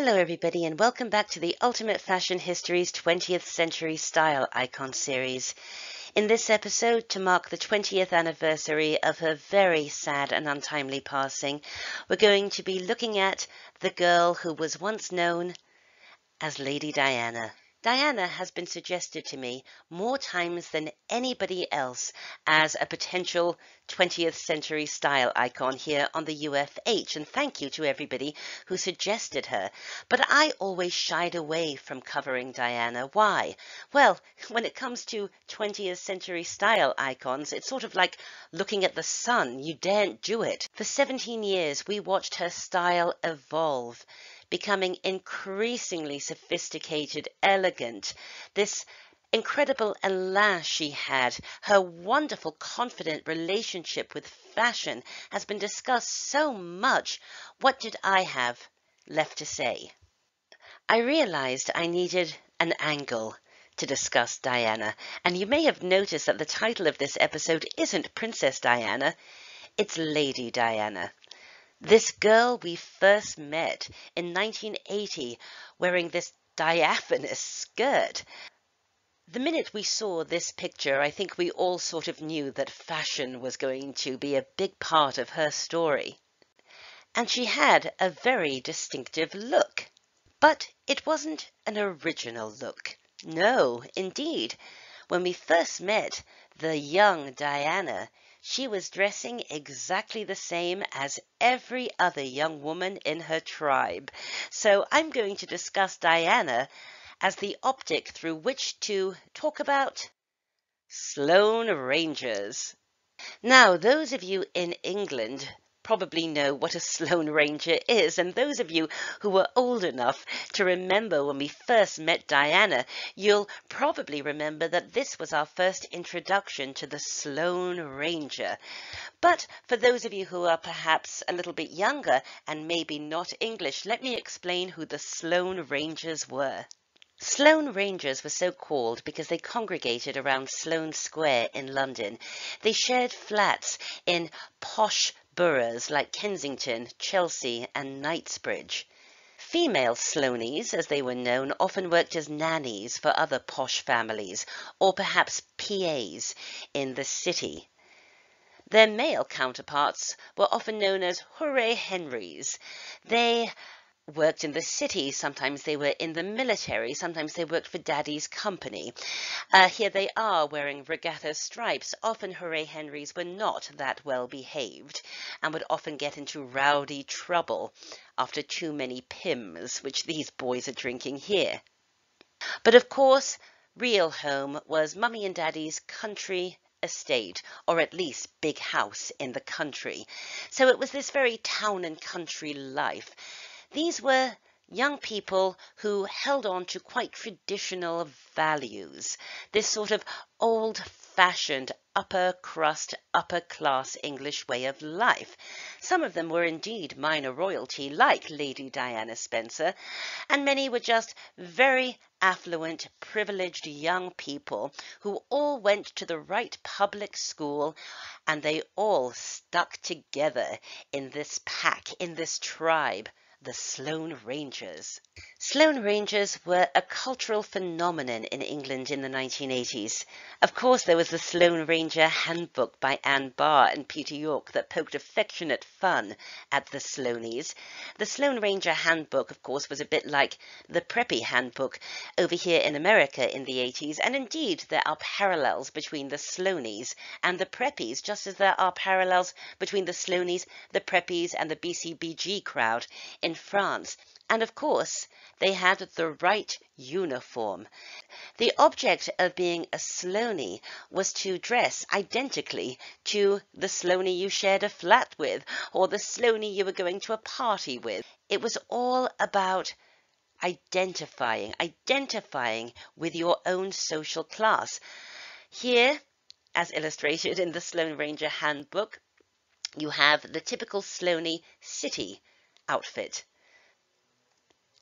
Hello everybody and welcome back to the Ultimate Fashion History's 20th Century Style Icon series. In this episode, to mark the 20th anniversary of her very sad and untimely passing, we're going to be looking at the girl who was once known as Lady Diana. Diana has been suggested to me more times than anybody else as a potential 20th century style icon here on the UFH, and thank you to everybody who suggested her. But I always shied away from covering Diana. Why? Well, when it comes to 20th century style icons, it's sort of like looking at the sun. You daren't do it. For 17 years, we watched her style evolve becoming increasingly sophisticated, elegant. This incredible elan she had, her wonderful, confident relationship with fashion has been discussed so much. What did I have left to say? I realized I needed an angle to discuss Diana, and you may have noticed that the title of this episode isn't Princess Diana, it's Lady Diana. This girl we first met in 1980 wearing this diaphanous skirt. The minute we saw this picture, I think we all sort of knew that fashion was going to be a big part of her story. And she had a very distinctive look. But it wasn't an original look. No, indeed. When we first met the young Diana, she was dressing exactly the same as every other young woman in her tribe. So I'm going to discuss Diana as the optic through which to talk about Sloane Rangers. Now, those of you in England probably know what a Sloane Ranger is, and those of you who were old enough to remember when we first met Diana, you'll probably remember that this was our first introduction to the Sloane Ranger. But for those of you who are perhaps a little bit younger and maybe not English, let me explain who the Sloane Rangers were. Sloane Rangers were so called because they congregated around Sloane Square in London. They shared flats in posh boroughs like Kensington, Chelsea and Knightsbridge. Female Sloanies, as they were known, often worked as nannies for other posh families, or perhaps PAs in the city. Their male counterparts were often known as Hooray Henrys. They worked in the city, sometimes they were in the military, sometimes they worked for daddy's company. Uh, here they are wearing regatta stripes. Often Hooray Henrys were not that well behaved and would often get into rowdy trouble after too many Pimm's, which these boys are drinking here. But of course, real home was mummy and daddy's country estate, or at least big house in the country. So it was this very town and country life. These were young people who held on to quite traditional values, this sort of old fashioned upper crust, upper class English way of life. Some of them were indeed minor royalty, like Lady Diana Spencer, and many were just very affluent, privileged young people who all went to the right public school and they all stuck together in this pack, in this tribe the Sloane Rangers. Sloane Rangers were a cultural phenomenon in England in the 1980s. Of course, there was the Sloane Ranger Handbook by Ann Barr and Peter York that poked affectionate fun at the Sloanies. The Sloane Ranger Handbook, of course, was a bit like the Preppy Handbook over here in America in the 80s, and indeed there are parallels between the Sloanies and the Preppies, just as there are parallels between the Sloanies, the Preppies, and the BCBG crowd in France. And of course, they had the right uniform. The object of being a Sloaney was to dress identically to the Sloaney you shared a flat with or the Sloaney you were going to a party with. It was all about identifying, identifying with your own social class. Here, as illustrated in the Sloane Ranger Handbook, you have the typical Sloaney city outfit.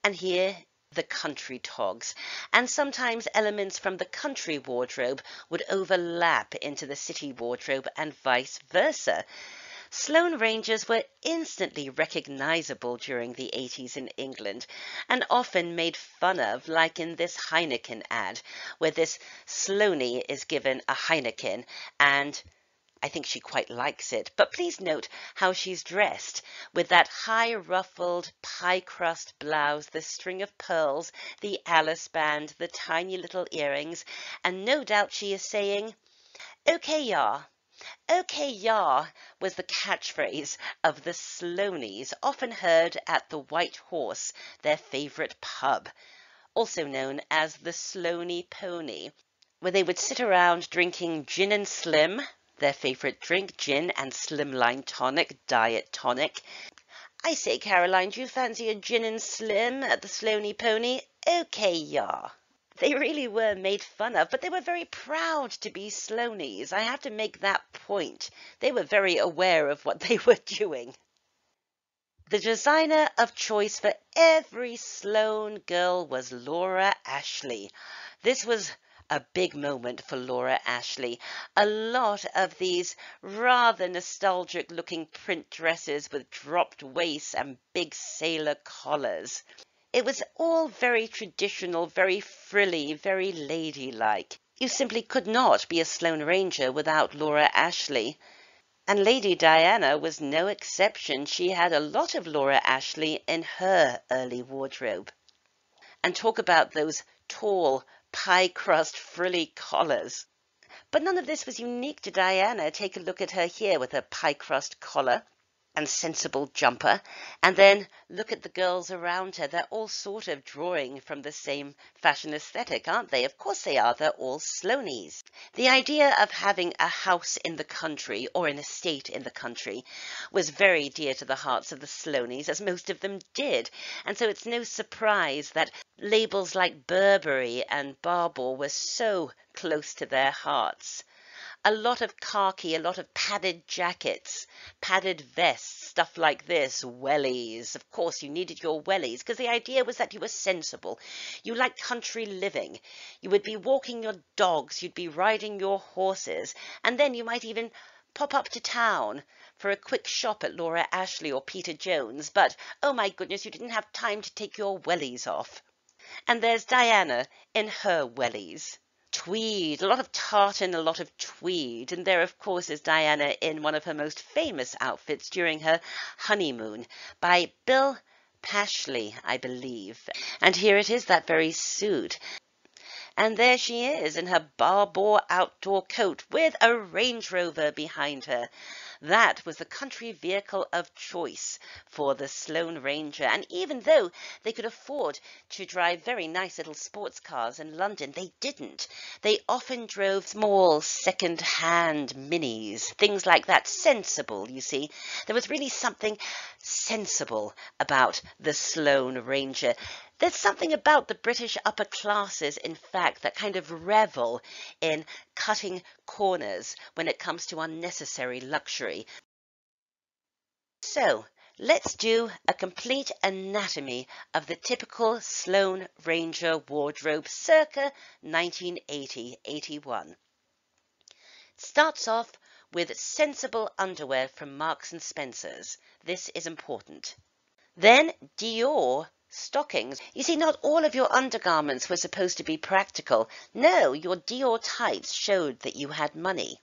And here the country togs, and sometimes elements from the country wardrobe would overlap into the city wardrobe and vice versa. Sloane Rangers were instantly recognizable during the 80s in England and often made fun of, like in this Heineken ad, where this Sloaney is given a Heineken and I think she quite likes it. But please note how she's dressed with that high ruffled pie crust blouse, the string of pearls, the Alice band, the tiny little earrings, and no doubt she is saying, Okay, ya. Okay, ya was the catchphrase of the Sloanies, often heard at the White Horse, their favourite pub, also known as the Sloaney Pony, where they would sit around drinking gin and slim, their favourite drink, gin and slimline tonic, diet tonic. I say, Caroline, do you fancy a gin and slim at the Sloaney Pony? Okay, ya. They really were made fun of, but they were very proud to be Sloanies. I have to make that point. They were very aware of what they were doing. The designer of choice for every Sloane girl was Laura Ashley. This was a big moment for Laura Ashley. A lot of these rather nostalgic looking print dresses with dropped waists and big sailor collars. It was all very traditional, very frilly, very ladylike. You simply could not be a Sloane Ranger without Laura Ashley. And Lady Diana was no exception. She had a lot of Laura Ashley in her early wardrobe. And talk about those tall, pie crust frilly collars. But none of this was unique to Diana. Take a look at her here with her pie crust collar and sensible jumper, and then look at the girls around her. They're all sort of drawing from the same fashion aesthetic, aren't they? Of course they are. They're all Sloanies. The idea of having a house in the country or an estate in the country was very dear to the hearts of the Sloanies, as most of them did. And so it's no surprise that labels like Burberry and Barbour were so close to their hearts a lot of khaki, a lot of padded jackets, padded vests, stuff like this, wellies. Of course, you needed your wellies because the idea was that you were sensible. You liked country living. You would be walking your dogs, you'd be riding your horses, and then you might even pop up to town for a quick shop at Laura Ashley or Peter Jones, but oh my goodness, you didn't have time to take your wellies off. And there's Diana in her wellies tweed, a lot of tartan, a lot of tweed. And there, of course, is Diana in one of her most famous outfits during her honeymoon by Bill Pashley, I believe. And here it is, that very suit. And there she is in her Barbour outdoor coat with a Range Rover behind her. That was the country vehicle of choice for the Sloane Ranger. And even though they could afford to drive very nice little sports cars in London, they didn't. They often drove small second-hand minis, things like that. Sensible, you see. There was really something sensible about the Sloane Ranger. There's something about the British upper classes, in fact, that kind of revel in cutting corners when it comes to unnecessary luxury. So, let's do a complete anatomy of the typical Sloane Ranger wardrobe circa 1980-81. Starts off with sensible underwear from Marks and Spencer's. This is important. Then Dior stockings. You see, not all of your undergarments were supposed to be practical. No, your Dior tights showed that you had money.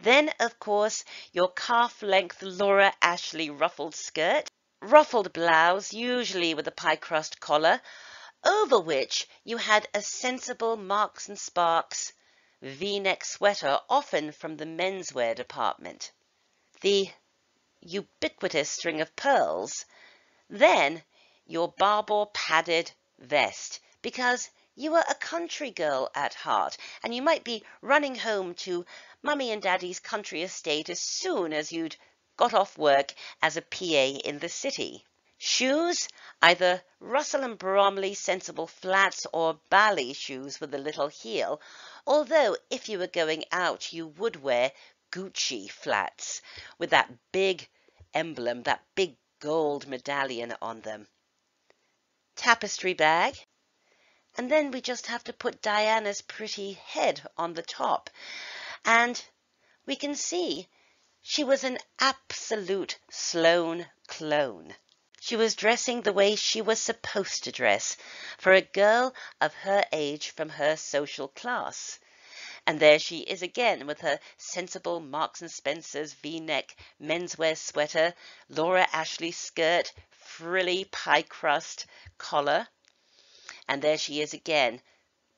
Then, of course, your calf-length Laura Ashley ruffled skirt, ruffled blouse, usually with a pie crust collar, over which you had a sensible Marks and Sparks V-neck sweater, often from the menswear department. The ubiquitous string of pearls. Then your Barbour padded vest because you were a country girl at heart and you might be running home to mummy and daddy's country estate as soon as you'd got off work as a PA in the city. Shoes, either Russell and Bromley sensible flats or Bally shoes with a little heel, although if you were going out you would wear Gucci flats with that big emblem, that big gold medallion on them tapestry bag. And then we just have to put Diana's pretty head on the top. And we can see She was an absolute Sloane clone. She was dressing the way she was supposed to dress for a girl of her age from her social class. And there she is again with her sensible Marks and Spencer's V-neck menswear sweater, Laura Ashley skirt, frilly pie crust collar. And there she is again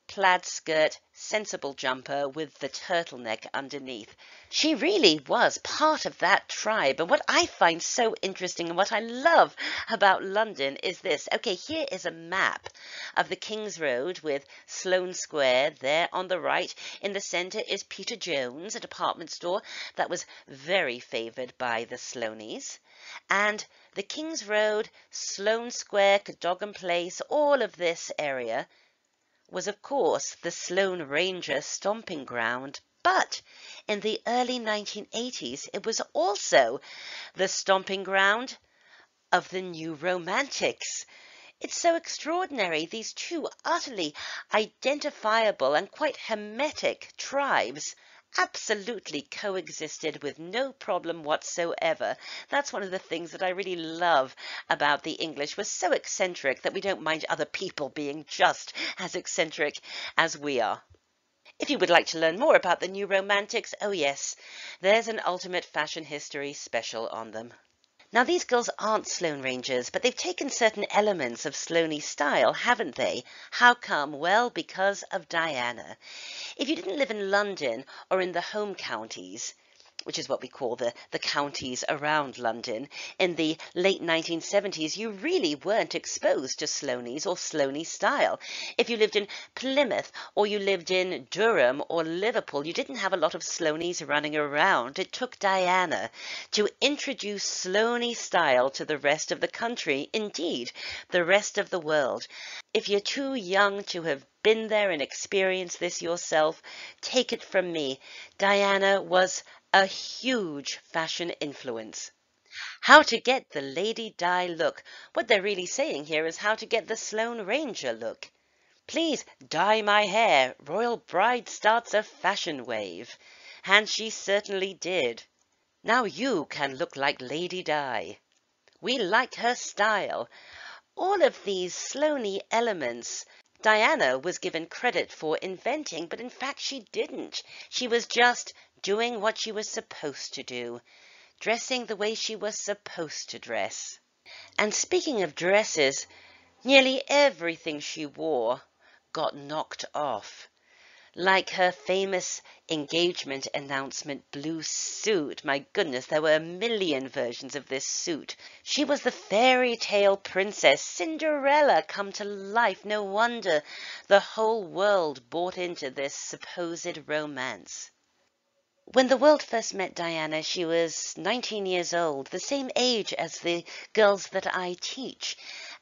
plaid skirt, sensible jumper with the turtleneck underneath. She really was part of that tribe. And what I find so interesting and what I love about London is this. Okay, here is a map of the King's Road with Sloane Square there on the right. In the centre is Peter Jones, a department store that was very favoured by the Sloanies. And the King's Road, Sloane Square, Cadogan Place, all of this area was of course the Sloane Ranger stomping ground, but in the early 1980s it was also the stomping ground of the New Romantics. It's so extraordinary, these two utterly identifiable and quite hermetic tribes absolutely coexisted with no problem whatsoever. That's one of the things that I really love about the English. We're so eccentric that we don't mind other people being just as eccentric as we are. If you would like to learn more about the New Romantics, oh yes, there's an Ultimate Fashion History special on them. Now, these girls aren't Sloane Rangers, but they've taken certain elements of Sloaney style, haven't they? How come? Well, because of Diana. If you didn't live in London or in the home counties, which is what we call the, the counties around London, in the late 1970s, you really weren't exposed to Sloanies or Sloaney style. If you lived in Plymouth or you lived in Durham or Liverpool, you didn't have a lot of Sloanies running around. It took Diana to introduce Sloaney style to the rest of the country, indeed, the rest of the world. If you're too young to have been there and experienced this yourself, take it from me. Diana was a huge fashion influence. How to get the Lady Di look. What they're really saying here is how to get the Sloane Ranger look. Please dye my hair. Royal bride starts a fashion wave. And she certainly did. Now you can look like Lady Di. We like her style. All of these Sloaney elements Diana was given credit for inventing, but in fact she didn't. She was just doing what she was supposed to do, dressing the way she was supposed to dress. And speaking of dresses, nearly everything she wore got knocked off like her famous engagement announcement blue suit. My goodness, there were a million versions of this suit. She was the fairy tale princess, Cinderella, come to life. No wonder the whole world bought into this supposed romance. When the world first met Diana, she was 19 years old, the same age as the girls that I teach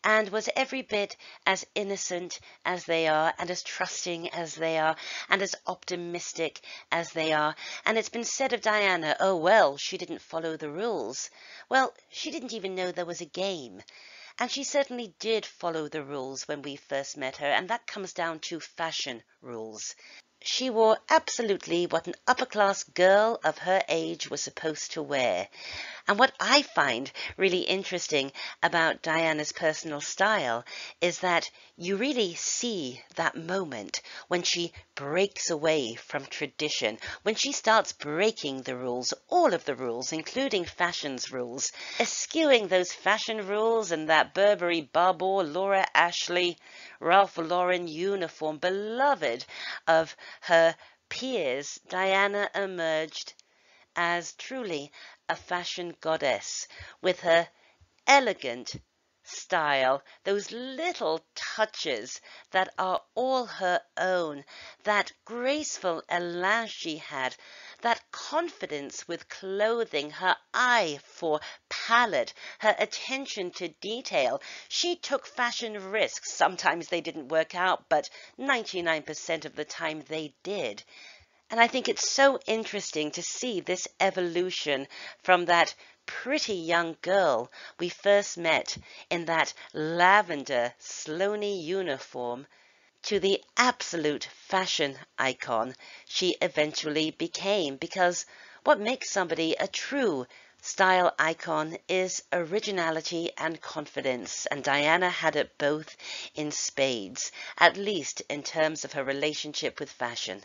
and was every bit as innocent as they are, and as trusting as they are, and as optimistic as they are. And it's been said of Diana, oh, well, she didn't follow the rules. Well, she didn't even know there was a game. And she certainly did follow the rules when we first met her, and that comes down to fashion rules. She wore absolutely what an upper class girl of her age was supposed to wear. And what I find really interesting about Diana's personal style is that you really see that moment when she breaks away from tradition, when she starts breaking the rules, all of the rules, including fashion's rules, eschewing those fashion rules and that Burberry Barbour Laura Ashley Ralph Lauren uniform, beloved of her peers, Diana emerged as truly a fashion goddess with her elegant style, those little touches that are all her own, that graceful elan she had, that confidence with clothing, her eye for palette, her attention to detail. She took fashion risks. Sometimes they didn't work out, but 99% of the time they did. And I think it's so interesting to see this evolution from that pretty young girl we first met in that lavender Sloaney uniform to the absolute fashion icon she eventually became because what makes somebody a true style icon is originality and confidence, and Diana had it both in spades, at least in terms of her relationship with fashion.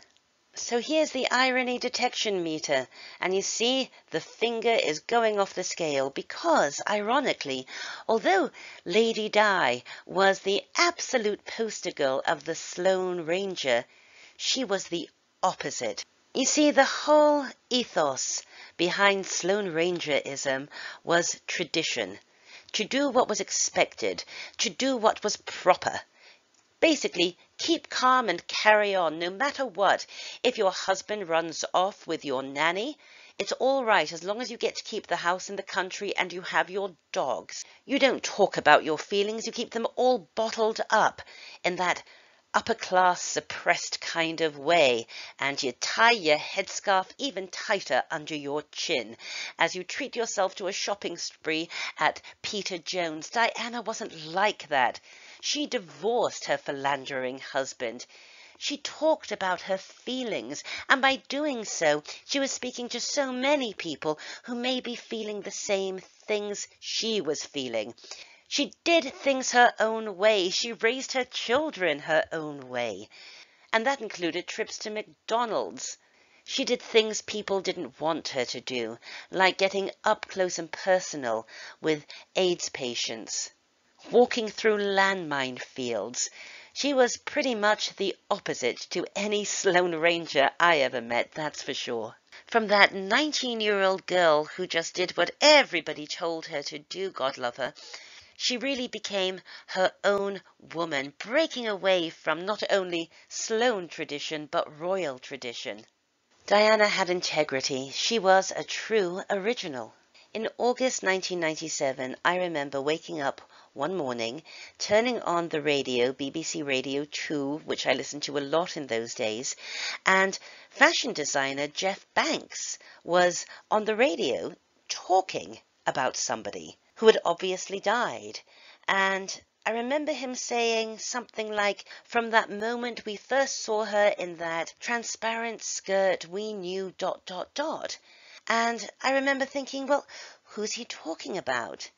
So here's the irony detection meter, and you see the finger is going off the scale because, ironically, although Lady Di was the absolute poster girl of the Sloane Ranger, she was the opposite. You see, the whole ethos behind Sloane Rangerism was tradition. To do what was expected, to do what was proper. Basically, keep calm and carry on no matter what. If your husband runs off with your nanny, it's all right as long as you get to keep the house in the country and you have your dogs. You don't talk about your feelings, you keep them all bottled up in that upper class suppressed kind of way, and you tie your headscarf even tighter under your chin as you treat yourself to a shopping spree at Peter Jones. Diana wasn't like that. She divorced her philandering husband. She talked about her feelings, and by doing so, she was speaking to so many people who may be feeling the same things she was feeling. She did things her own way. She raised her children her own way. And that included trips to McDonald's. She did things people didn't want her to do, like getting up close and personal with AIDS patients, walking through landmine fields. She was pretty much the opposite to any Sloane Ranger I ever met, that's for sure. From that 19 year old girl who just did what everybody told her to do, God love her, she really became her own woman, breaking away from not only Sloane tradition but royal tradition. Diana had integrity. She was a true original. In August 1997, I remember waking up one morning, turning on the radio, BBC Radio 2, which I listened to a lot in those days, and fashion designer Jeff Banks was on the radio talking about somebody who had obviously died. And I remember him saying something like, From that moment we first saw her in that transparent skirt, we knew dot dot dot. And I remember thinking, well, who's he talking about?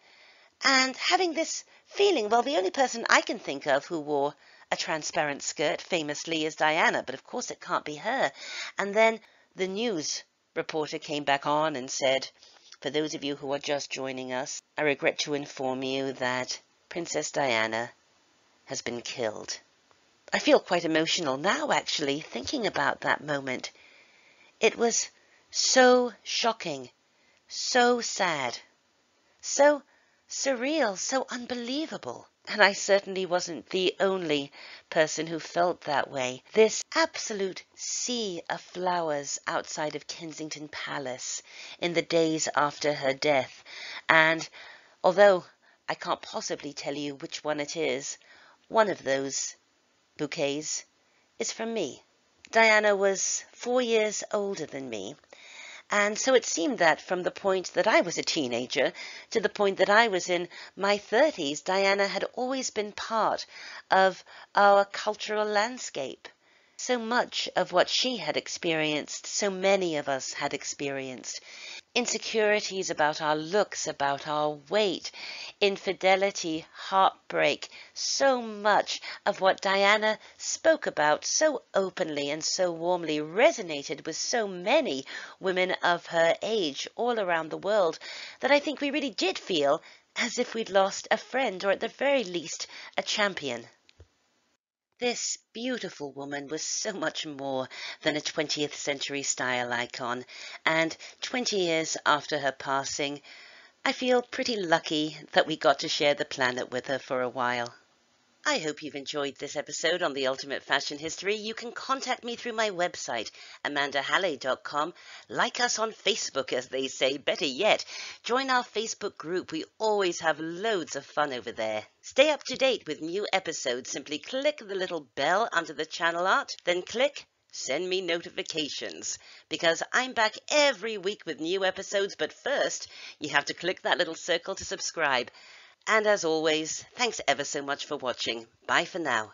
And having this feeling, well, the only person I can think of who wore a transparent skirt famously is Diana, but of course it can't be her. And then the news reporter came back on and said, for those of you who are just joining us, I regret to inform you that Princess Diana has been killed. I feel quite emotional now, actually, thinking about that moment. It was so shocking, so sad, so surreal, so unbelievable. And I certainly wasn't the only person who felt that way. This absolute sea of flowers outside of Kensington Palace in the days after her death. And although I can't possibly tell you which one it is, one of those bouquets is from me. Diana was four years older than me, and so it seemed that from the point that I was a teenager to the point that I was in my 30s, Diana had always been part of our cultural landscape. So much of what she had experienced, so many of us had experienced. Insecurities about our looks, about our weight, infidelity, heartbreak, so much of what Diana spoke about so openly and so warmly resonated with so many women of her age all around the world that I think we really did feel as if we'd lost a friend or at the very least a champion. This beautiful woman was so much more than a 20th century style icon, and 20 years after her passing, I feel pretty lucky that we got to share the planet with her for a while. I hope you've enjoyed this episode on the Ultimate Fashion History. You can contact me through my website, amandahallay.com. Like us on Facebook, as they say. Better yet, join our Facebook group. We always have loads of fun over there. Stay up to date with new episodes. Simply click the little bell under the channel art, then click send me notifications because I'm back every week with new episodes. But first, you have to click that little circle to subscribe. And as always, thanks ever so much for watching. Bye for now.